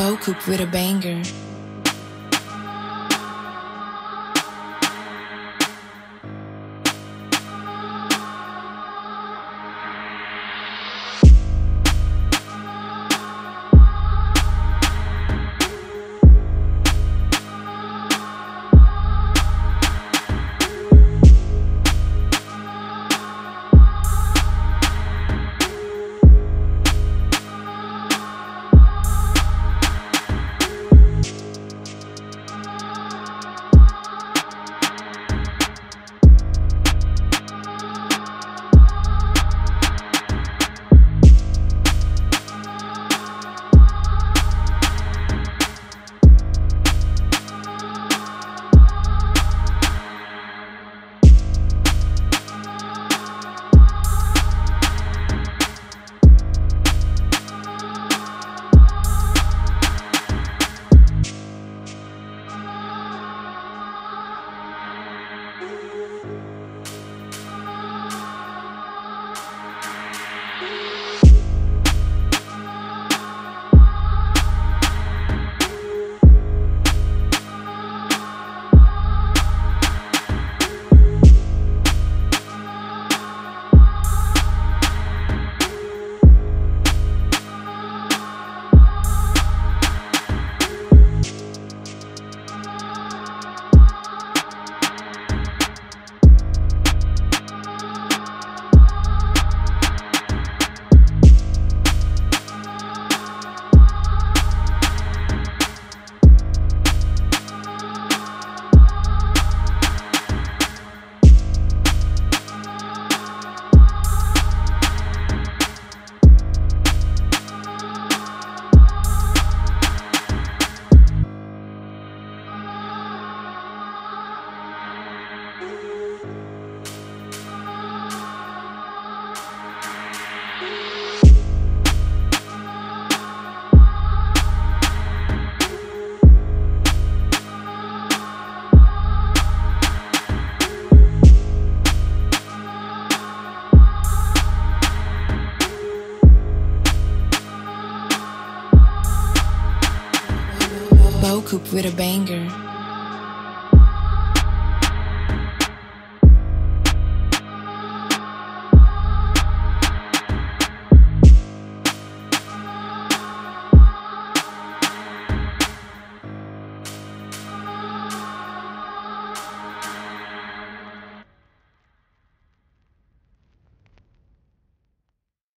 Bocoup with a banger. Bocoup with a banger.